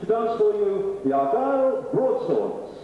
to dance for you the Argyle Broadswords.